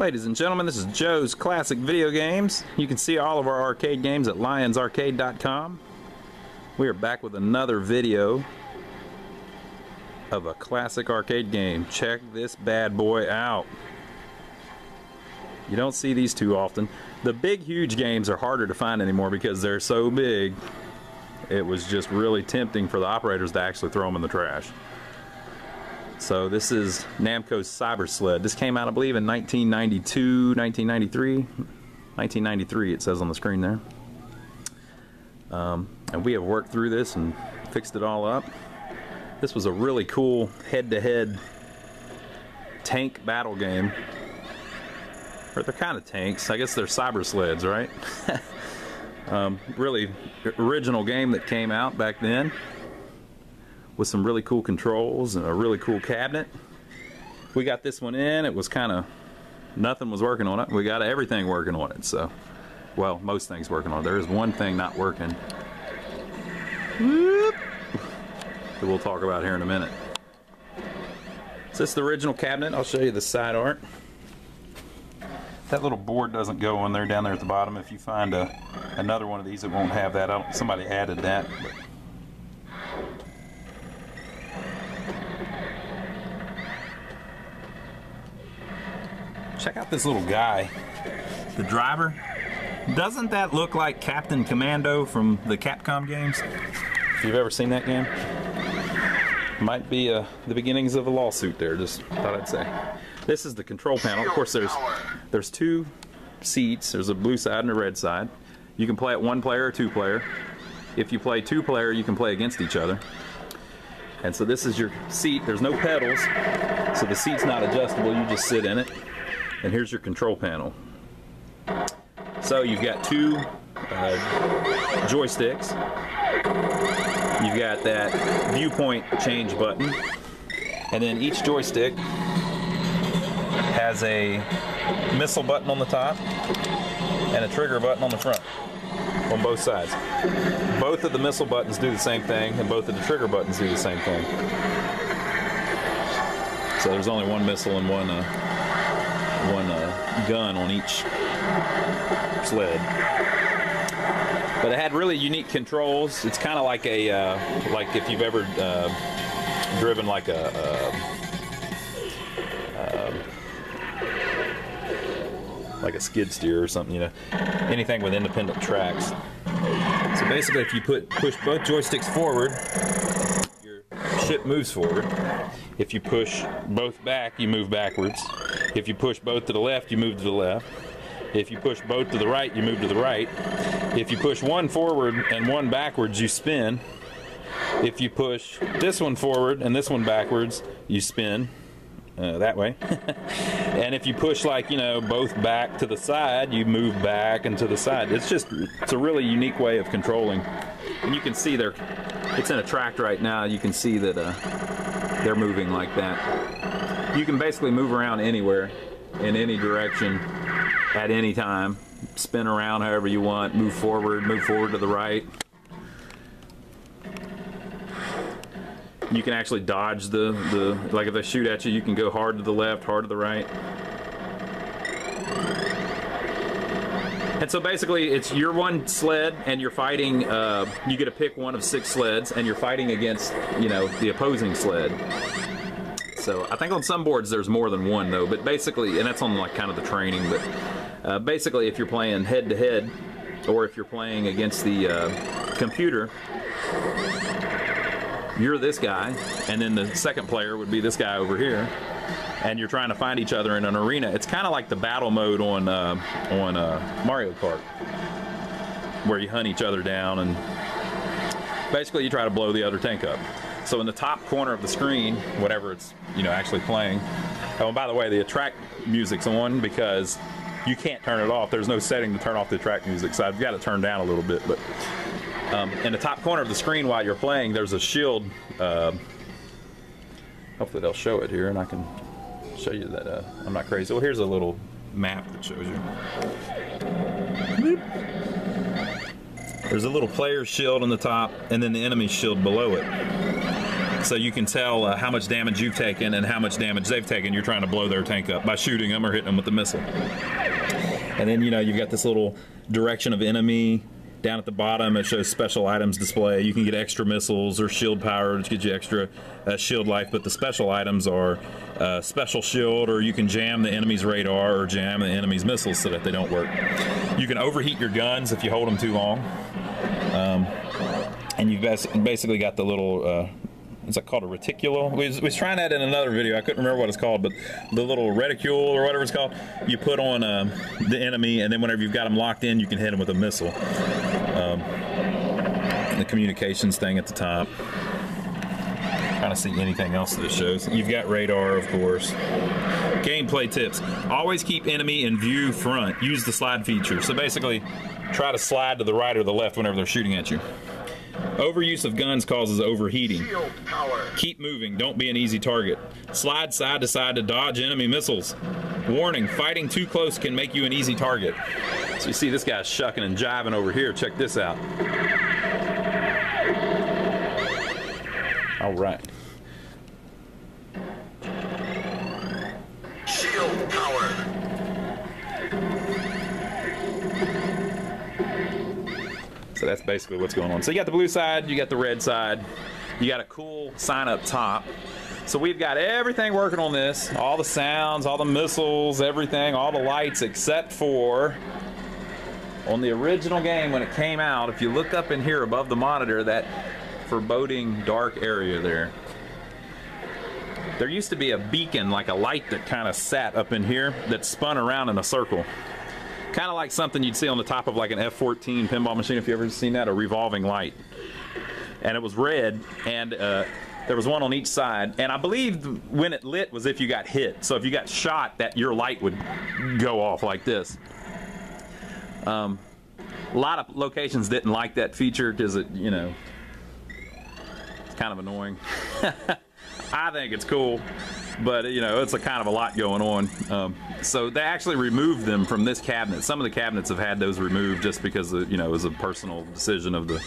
Ladies and gentlemen, this is Joe's Classic Video Games. You can see all of our arcade games at lyonsarcade.com. We are back with another video of a classic arcade game. Check this bad boy out. You don't see these too often. The big, huge games are harder to find anymore because they're so big. It was just really tempting for the operators to actually throw them in the trash. So this is Namco's Cyber Sled. This came out, I believe, in 1992, 1993. 1993, it says on the screen there. Um, and we have worked through this and fixed it all up. This was a really cool head-to-head -head tank battle game. Or they're kind of tanks. I guess they're cyber sleds, right? um, really original game that came out back then with some really cool controls and a really cool cabinet. We got this one in. It was kind of, nothing was working on it. We got everything working on it. So, well, most things working on it. There is one thing not working. Whoop. That we'll talk about here in a minute. So this is the original cabinet. I'll show you the side art. That little board doesn't go on there down there at the bottom. If you find a, another one of these, it won't have that. somebody added that. But Check out this little guy. The driver. Doesn't that look like Captain Commando from the Capcom games? If you've ever seen that game. Might be uh, the beginnings of a lawsuit there, just thought I'd say. This is the control panel. Of course, there's there's two seats. There's a blue side and a red side. You can play it one player or two player. If you play two player, you can play against each other. And so this is your seat. There's no pedals, so the seat's not adjustable. You just sit in it and here's your control panel. So you've got two uh, joysticks. You've got that viewpoint change button. And then each joystick has a missile button on the top and a trigger button on the front on both sides. Both of the missile buttons do the same thing and both of the trigger buttons do the same thing. So there's only one missile and one uh, one uh, gun on each sled. But it had really unique controls. It's kind of like a uh, like if you've ever uh, driven like a, a um, like a skid steer or something, you know, anything with independent tracks. So basically, if you put push both joysticks forward, your ship moves forward. If you push both back, you move backwards. If you push both to the left, you move to the left. If you push both to the right, you move to the right. If you push one forward and one backwards, you spin. If you push this one forward and this one backwards, you spin uh, that way. and if you push like, you know, both back to the side, you move back and to the side. It's just, it's a really unique way of controlling. And you can see they're, it's in a track right now. You can see that uh, they're moving like that you can basically move around anywhere in any direction at any time. Spin around however you want. Move forward move forward to the right. You can actually dodge the the like if they shoot at you you can go hard to the left hard to the right. And so basically it's your one sled and you're fighting uh, you get to pick one of six sleds and you're fighting against you know the opposing sled so I think on some boards there's more than one though, but basically, and that's on like kind of the training, but uh, basically if you're playing head to head, or if you're playing against the uh, computer, you're this guy, and then the second player would be this guy over here, and you're trying to find each other in an arena. It's kind of like the battle mode on uh, on uh, Mario Kart, where you hunt each other down and basically you try to blow the other tank up. So in the top corner of the screen, whatever it's you know actually playing. Oh, and by the way, the attract music's on because you can't turn it off. There's no setting to turn off the attract music, so I've got to turn down a little bit. But um, in the top corner of the screen while you're playing, there's a shield. Uh, hopefully they'll show it here, and I can show you that uh, I'm not crazy. Well, here's a little map that shows you. There's a little player shield on the top, and then the enemy shield below it. So you can tell uh, how much damage you've taken and how much damage they've taken. You're trying to blow their tank up by shooting them or hitting them with the missile. And then, you know, you've got this little direction of enemy down at the bottom. It shows special items display. You can get extra missiles or shield power, which gives you extra uh, shield life. But the special items are uh, special shield, or you can jam the enemy's radar or jam the enemy's missiles so that they don't work. You can overheat your guns if you hold them too long. Um, and you've basically got the little uh, is that called a reticule? We was, we was, trying that in another video. I couldn't remember what it's called, but the little reticule or whatever it's called, you put on uh, the enemy, and then whenever you've got them locked in, you can hit them with a missile. Um, the communications thing at the top. Kind of see anything else that shows. You've got radar, of course. Gameplay tips: Always keep enemy in view front. Use the slide feature. So basically, try to slide to the right or the left whenever they're shooting at you. Overuse of guns causes overheating. Keep moving, don't be an easy target. Slide side to side to dodge enemy missiles. Warning, fighting too close can make you an easy target. So you see this guy's shucking and jiving over here. Check this out. All right. That's basically what's going on. So you got the blue side, you got the red side, you got a cool sign up top. So we've got everything working on this, all the sounds, all the missiles, everything, all the lights except for on the original game when it came out, if you look up in here above the monitor, that foreboding dark area there, there used to be a beacon, like a light that kind of sat up in here that spun around in a circle kind of like something you'd see on the top of like an F-14 pinball machine if you ever seen that, a revolving light. And it was red, and uh, there was one on each side. And I believe when it lit was if you got hit. So if you got shot, that your light would go off like this. Um, a lot of locations didn't like that feature because it, you know, it's kind of annoying. I think it's cool but you know it's a kind of a lot going on. Um, so they actually removed them from this cabinet. Some of the cabinets have had those removed just because of, you know it was a personal decision of the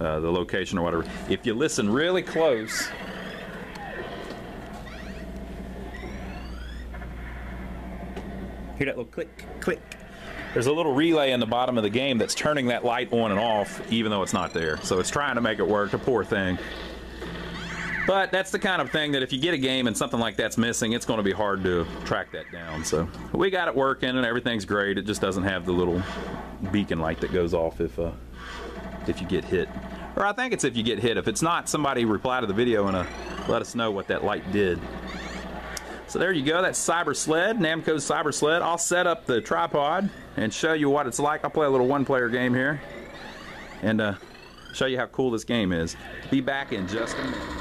uh, the location or whatever. If you listen really close. Hear that little click, click. There's a little relay in the bottom of the game that's turning that light on and off, even though it's not there. So it's trying to make it work. A poor thing. But that's the kind of thing that if you get a game and something like that's missing, it's going to be hard to track that down. So we got it working and everything's great. It just doesn't have the little beacon light that goes off if uh, if you get hit. Or I think it's if you get hit. If it's not, somebody reply to the video and uh, let us know what that light did. So there you go. That's Cyber Sled, Namco's Cyber Sled. I'll set up the tripod and show you what it's like. I'll play a little one-player game here and uh, show you how cool this game is. Be back in just a minute.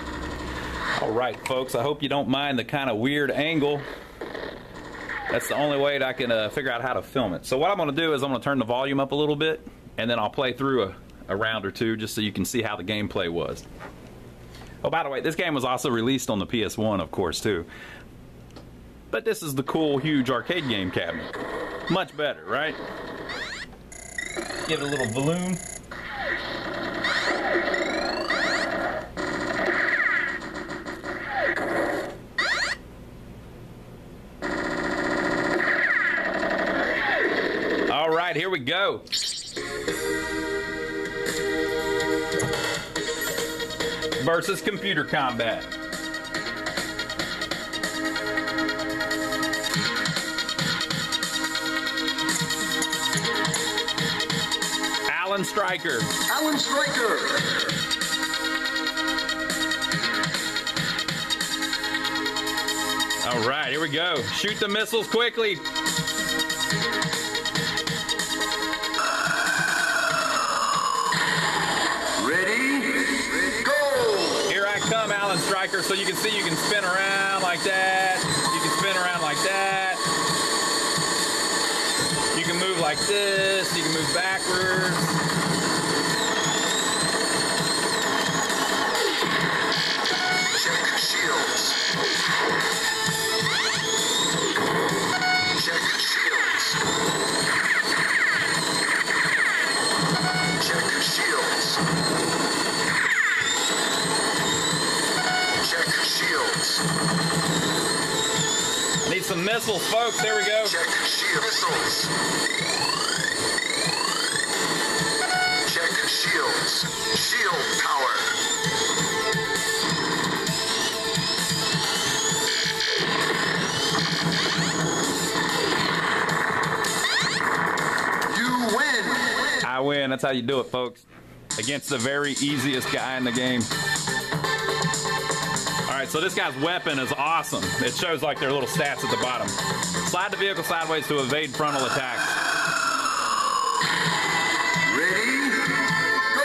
All right, folks, I hope you don't mind the kind of weird angle. That's the only way that I can uh, figure out how to film it. So what I'm gonna do is I'm gonna turn the volume up a little bit and then I'll play through a, a round or two just so you can see how the gameplay was. Oh, by the way, this game was also released on the PS1, of course, too. But this is the cool, huge arcade game cabinet. Much better, right? Give it a little balloon. right, here we go. Versus computer combat. Alan Stryker. Alan Stryker. All right, here we go. Shoot the missiles quickly. Striker so you can see you can spin around like that. You can spin around like that. You can move like this. You can move backwards. Missiles. There we go. Check shield missiles. Check shields. Shield power. You win. I win. That's how you do it, folks. Against the very easiest guy in the game. Right, so this guy's weapon is awesome. It shows like their little stats at the bottom. Slide the vehicle sideways to evade frontal attacks. Ready? Go.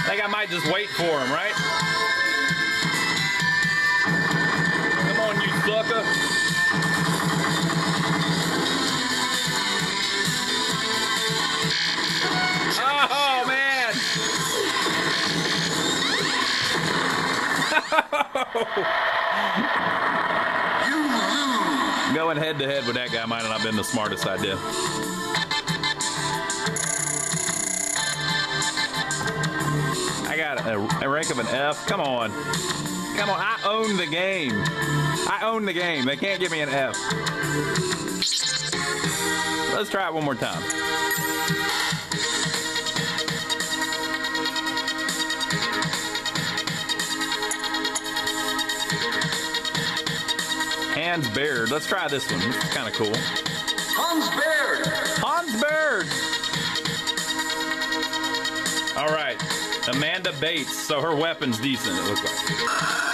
I think I might just wait for him, right? Going head to head with that guy might not have been the smartest idea. I got a, a rank of an F. Come on. Come on. I own the game. I own the game. They can't give me an F. Let's try it one more time. Hans Baird. Let's try this one. This is kind of cool. Hans Baird. Hans Baird. All right. Amanda Bates. So her weapon's decent, it looks like.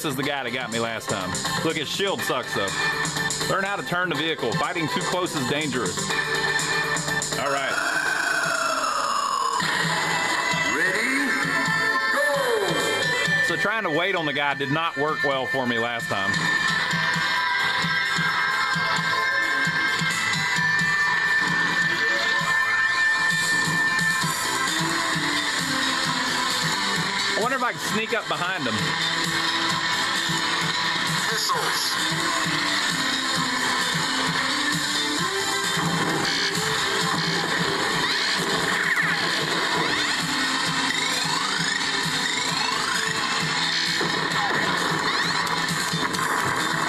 This is the guy that got me last time. Look, his shield sucks, though. Learn how to turn the vehicle. Fighting too close is dangerous. All right. Ready? Go. So trying to wait on the guy did not work well for me last time. I wonder if I can sneak up behind him. Missiles.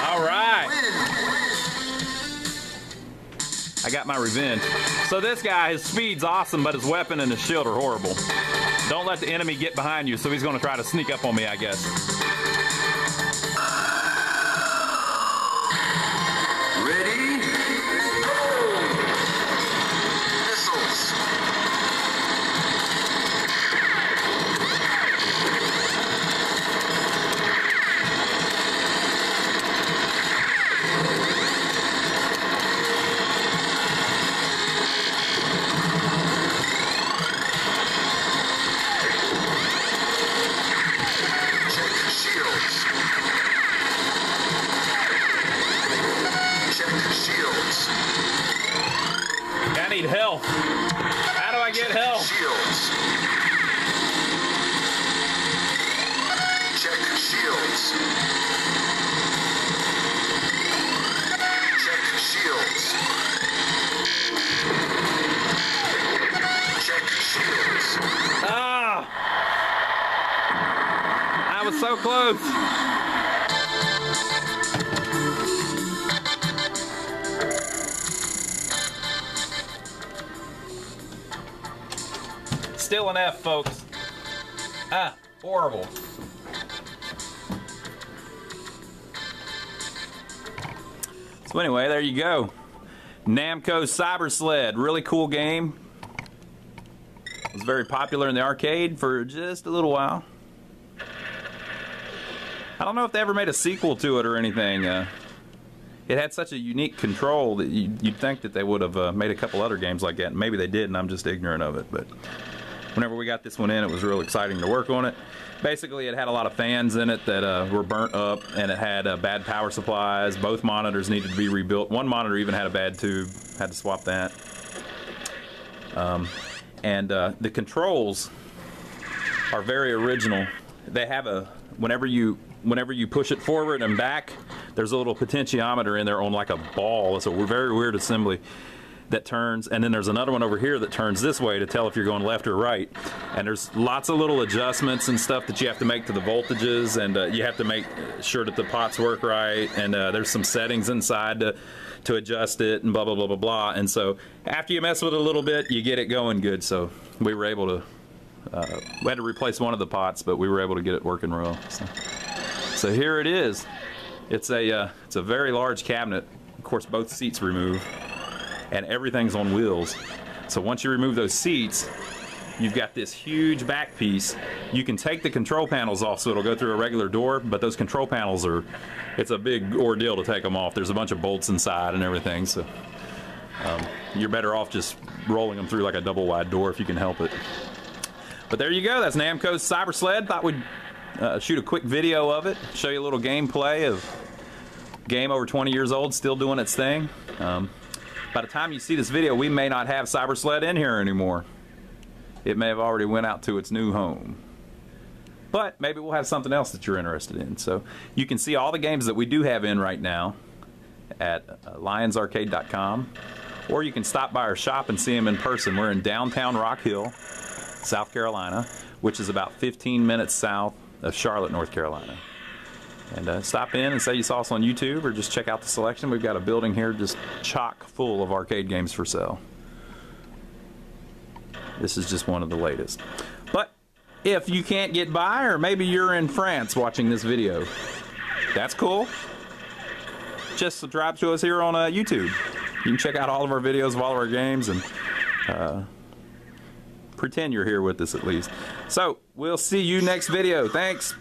All right. I got my revenge. So this guy, his speed's awesome, but his weapon and his shield are horrible. Don't let the enemy get behind you, so he's going to try to sneak up on me, I guess. Folks. Ah, horrible. So anyway, there you go. Namco Cyber Sled, really cool game. It was very popular in the arcade for just a little while. I don't know if they ever made a sequel to it or anything. Uh, it had such a unique control that you, you'd think that they would have uh, made a couple other games like that. Maybe they did, and I'm just ignorant of it. But whenever we got this one in, it was real exciting to work on it. Basically, it had a lot of fans in it that uh, were burnt up, and it had uh, bad power supplies. Both monitors needed to be rebuilt. One monitor even had a bad tube, had to swap that. Um, and uh, the controls are very original. They have a whenever you whenever you push it forward and back, there's a little potentiometer in there on like a ball. It's a very weird assembly that turns, and then there's another one over here that turns this way to tell if you're going left or right. And there's lots of little adjustments and stuff that you have to make to the voltages, and uh, you have to make sure that the pots work right. And uh, there's some settings inside to to adjust it, and blah blah blah blah blah. And so after you mess with it a little bit, you get it going good. So we were able to. Uh, we had to replace one of the pots, but we were able to get it working real. So, so here it is. It's a uh, it's a very large cabinet. Of course, both seats remove and everything's on wheels. So once you remove those seats, you've got this huge back piece. You can take the control panels off so it'll go through a regular door, but those control panels are, it's a big ordeal to take them off. There's a bunch of bolts inside and everything, so um, you're better off just rolling them through like a double wide door if you can help it. But there you go, that's Namco's Cyber Sled. Thought we'd uh, shoot a quick video of it, show you a little gameplay of game over 20 years old, still doing its thing. Um, by the time you see this video, we may not have Cyber Sled in here anymore. It may have already went out to its new home. But maybe we'll have something else that you're interested in. So you can see all the games that we do have in right now at uh, lyonsarcade.com. Or you can stop by our shop and see them in person. We're in downtown Rock Hill, South Carolina, which is about 15 minutes south of Charlotte, North Carolina. And uh, stop in and say you saw us on YouTube or just check out the selection. We've got a building here just chock full of arcade games for sale. This is just one of the latest. But if you can't get by, or maybe you're in France watching this video, that's cool. Just subscribe to us here on uh, YouTube. You can check out all of our videos of all of our games and uh, pretend you're here with us at least. So, we'll see you next video. Thanks.